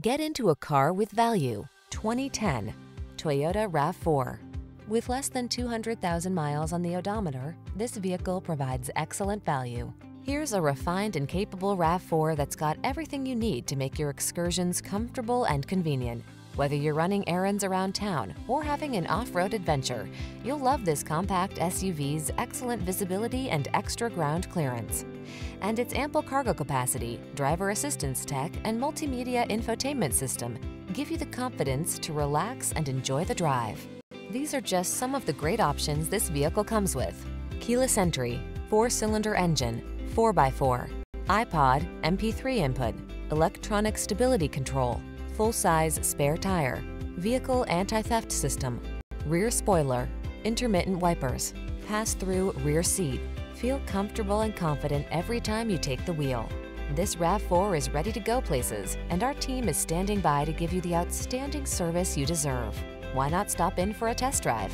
Get into a car with value. 2010 Toyota RAV4. With less than 200,000 miles on the odometer, this vehicle provides excellent value. Here's a refined and capable RAV4 that's got everything you need to make your excursions comfortable and convenient. Whether you're running errands around town or having an off-road adventure, you'll love this compact SUV's excellent visibility and extra ground clearance. And its ample cargo capacity, driver assistance tech, and multimedia infotainment system give you the confidence to relax and enjoy the drive. These are just some of the great options this vehicle comes with. Keyless entry, four-cylinder engine, 4x4, iPod, MP3 input, electronic stability control, full-size spare tire, vehicle anti-theft system, rear spoiler, intermittent wipers, pass-through rear seat. Feel comfortable and confident every time you take the wheel. This RAV4 is ready to go places, and our team is standing by to give you the outstanding service you deserve. Why not stop in for a test drive?